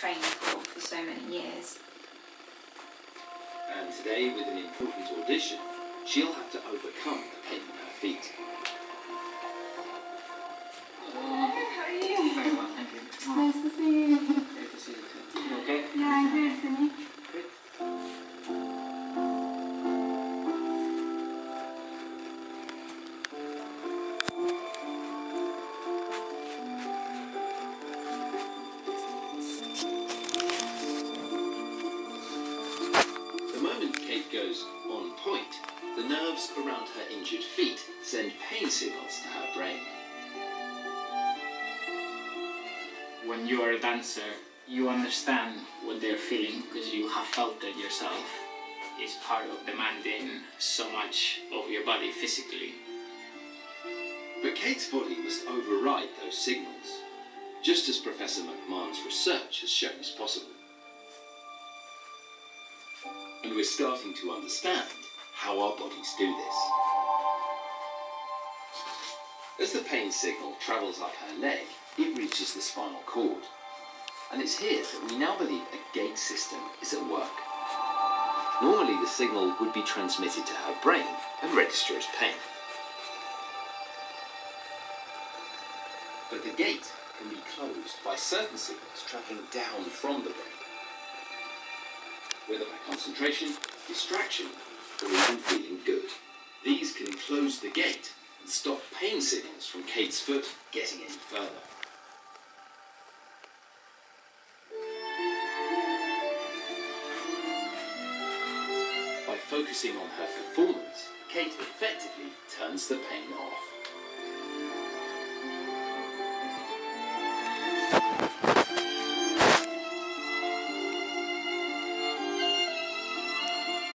trained for for so many years. And today, with an important audition, she'll have to overcome On point, the nerves around her injured feet send pain signals to her brain. When you are a dancer, you understand what they're feeling because you have felt it yourself. It's part of demanding so much of your body physically. But Kate's body must override those signals, just as Professor McMahon's research has shown is possible. And we're starting to understand how our bodies do this. As the pain signal travels up her leg, it reaches the spinal cord. And it's here that we now believe a gate system is at work. Normally, the signal would be transmitted to her brain and register as pain. But the gate can be closed by certain signals travelling down from the brain. Whether by concentration, distraction, or even feeling good. These can close the gate and stop pain signals from Kate's foot getting any further. By focusing on her performance, Kate effectively turns the pain off.